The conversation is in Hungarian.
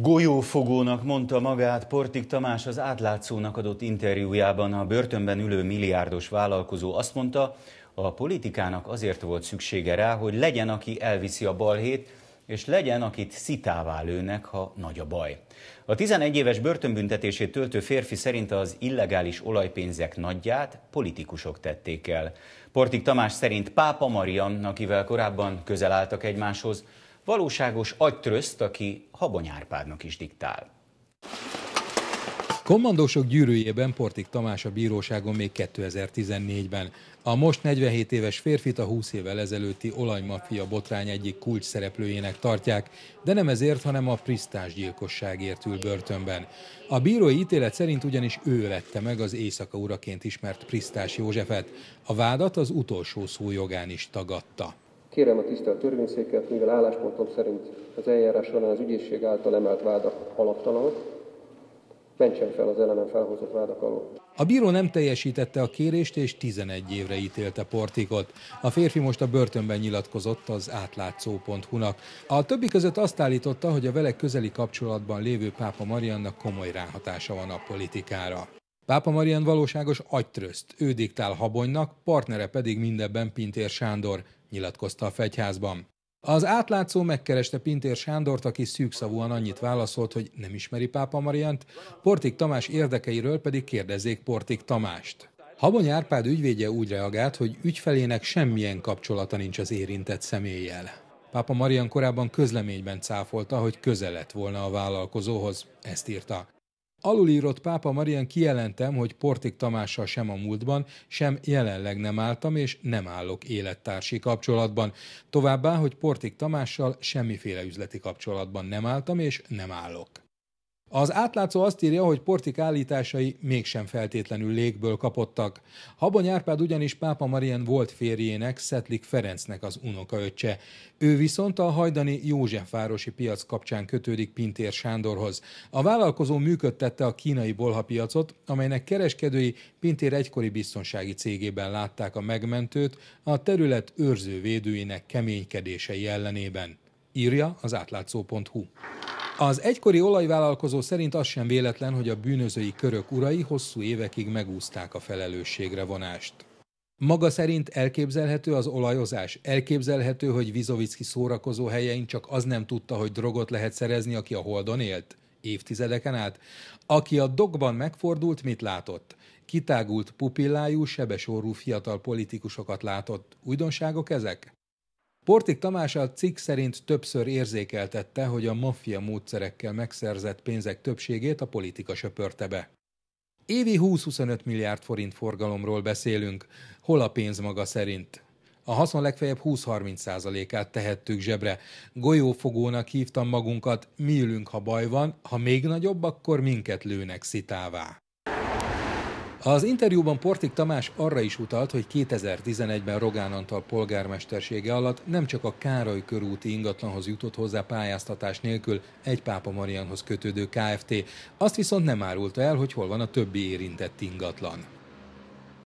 Golyófogónak mondta magát Portik Tamás az átlátszónak adott interjújában. A börtönben ülő milliárdos vállalkozó azt mondta, a politikának azért volt szüksége rá, hogy legyen, aki elviszi a balhét, és legyen, akit szitává lőnek, ha nagy a baj. A 11 éves börtönbüntetését töltő férfi szerint az illegális olajpénzek nagyját politikusok tették el. Portik Tamás szerint Pápa Marian, akivel korábban közel álltak egymáshoz, valóságos agytröszt, aki Habony Árpádnak is diktál. Kommandósok gyűrűjében Portik Tamás a bíróságon még 2014-ben. A most 47 éves férfit a 20 évvel ezelőtti olajmafia botrány egyik kulcs szereplőjének tartják, de nem ezért, hanem a prisztás gyilkosságért ül börtönben. A bírói ítélet szerint ugyanis ő lette meg az éjszaka uraként ismert Prisztás Józsefet. A vádat az utolsó szó jogán is tagadta. Kérem a tisztelt törvényszéket, mivel álláspontom szerint az eljárás során az ügyészség által emelt vádak alaptalanok, mentsen fel az ellenem felhozott vádak alól. A bíró nem teljesítette a kérést és 11 évre ítélte Portikot. A férfi most a börtönben nyilatkozott az átlátszó.hu-nak. A többi között azt állította, hogy a vele közeli kapcsolatban lévő Pápa Mariannak komoly ráhatása van a politikára. Pápa Marian valóságos agytröszt, ő diktál Habonynak, partnere pedig mindebben Pintér Sándor, nyilatkozta a fegyházban. Az átlátszó megkereste Pintér Sándort, aki szűkszavúan annyit válaszolt, hogy nem ismeri Pápa Mariant, Portik Tamás érdekeiről pedig kérdezzék Portik Tamást. Habony Árpád ügyvédje úgy reagált, hogy ügyfelének semmilyen kapcsolata nincs az érintett személlyel. Pápa Marian korábban közleményben cáfolta, hogy közel lett volna a vállalkozóhoz, ezt írta. Alulírott pápa Marian kijelentem, hogy Portik Tamással sem a múltban, sem jelenleg nem álltam, és nem állok élettársi kapcsolatban. Továbbá, hogy Portik Tamással semmiféle üzleti kapcsolatban nem álltam, és nem állok. Az átlátszó azt írja, hogy Portik állításai mégsem feltétlenül légből kapottak. Habony Árpád ugyanis Pápa Marian volt férjének, Szetlik Ferencnek az unokaöccse. Ő viszont a hajdani Józsefvárosi piac kapcsán kötődik Pintér Sándorhoz. A vállalkozó működtette a kínai bolhapiacot, amelynek kereskedői Pintér egykori biztonsági cégében látták a megmentőt a terület őrző védőinek keménykedései ellenében. Írja az átlátszó.hu. Az egykori olajvállalkozó szerint az sem véletlen, hogy a bűnözői körök urai hosszú évekig megúzták a felelősségre vonást. Maga szerint elképzelhető az olajozás? Elképzelhető, hogy Vizovicki szórakozó helyein csak az nem tudta, hogy drogot lehet szerezni, aki a Holdon élt? Évtizedeken át? Aki a dogban megfordult, mit látott? Kitágult pupillájú, sebesorú fiatal politikusokat látott. Újdonságok ezek? Portik Tamás a cikk szerint többször érzékeltette, hogy a maffia módszerekkel megszerzett pénzek többségét a politika söpörte be. Évi 20-25 milliárd forint forgalomról beszélünk. Hol a pénz maga szerint? A haszon legfeljebb 20-30%-át tehettük zsebre. Golyófogónak hívtam magunkat, mi ülünk, ha baj van, ha még nagyobb, akkor minket lőnek szitává. Az interjúban Portik Tamás arra is utalt, hogy 2011-ben Rogán Antal polgármestersége alatt nem csak a Károly körúti ingatlanhoz jutott hozzá pályáztatás nélkül egy Pápa Marianhoz kötődő KFT, azt viszont nem árulta el, hogy hol van a többi érintett ingatlan.